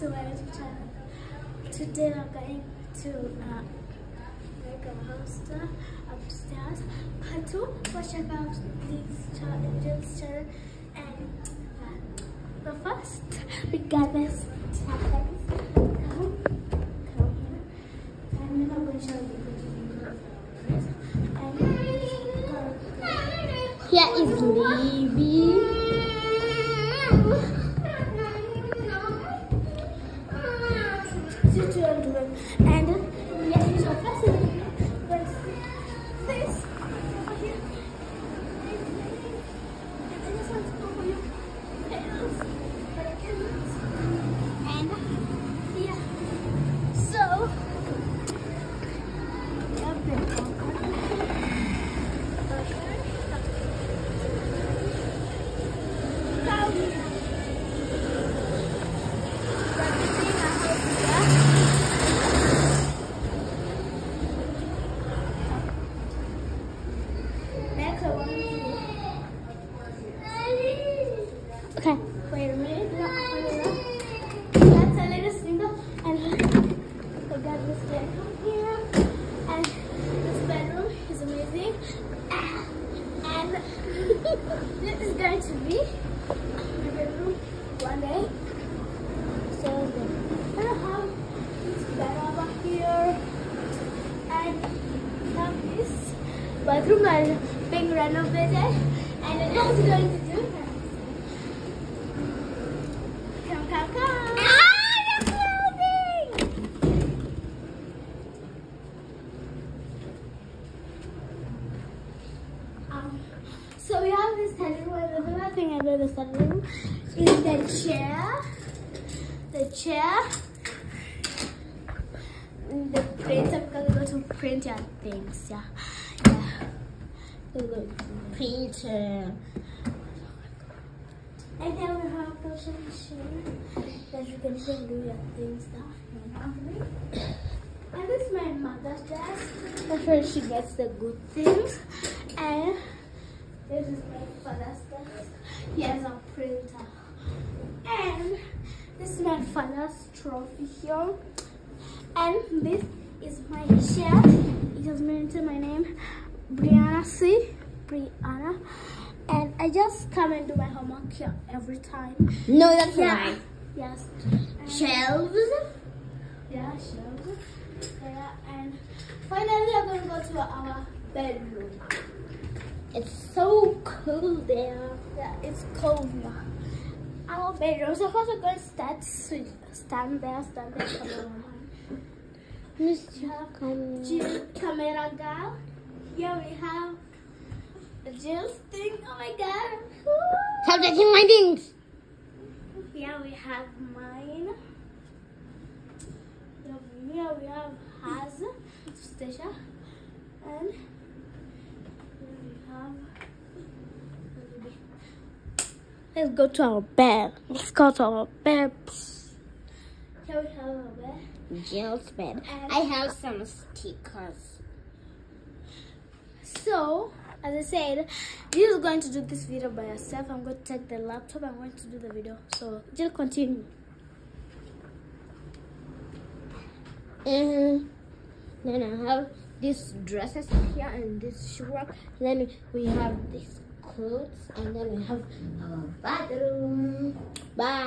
to my YouTube channel. Today we're going to uh, make a tour upstairs. Part two, watch about this channel. And uh, but first, we got this challenge. Here. I'm to is Libby. children and yeah, he's a fascinating. But this over here. I just want to go for your tails, but I cannot. And yeah, so we have been Okay, wait a minute. No. That's a little single, and I got this bed here, and this bedroom is amazing. And this is going to be my bedroom one day. So I have this bed over here, and have this bathroom being renovated, and it is going to do. Come, come, come. Ah, that's moving. Um, so we have this study room. The other thing I in the study room is the chair. The chair. The printer because we go to print your things. Yeah. We go to printer. And then we have the machine that you can still do your things stuff. And this is my mother's desk. That's where she gets the good things. And this is my father's desk. He has a printer. And this is my father's trophy here. And this is my chair. It has mentioned my name, Brianna C. Brianna. And I just come and do my homework here every time. No, that's Yeah. right. Yes. And- Shelves. yeah, sure. Yeah, and finally I'm gonna go to our bedroom. It's so cool there. Yeah, it's cold now. Our bedroom. So first I'm gonna start to stand there, stand there, camera Mr. Camera girl. Here we have a Jill's thing. Oh my god. Stop touching my things. Yeah, we have mine. Here we have Haz, Stasha, and we have. Let's go to our bed. Let's go to our bed. Here we have our bed. Jill's bed. And- I have some stickers. So, as I said, is going to do this video by yourself I'm going to take the laptop. I'm going to do the video. So, just continue. And then I have these dresses here and this shirt. Then we have these clothes and then we have our bathroom. Bye.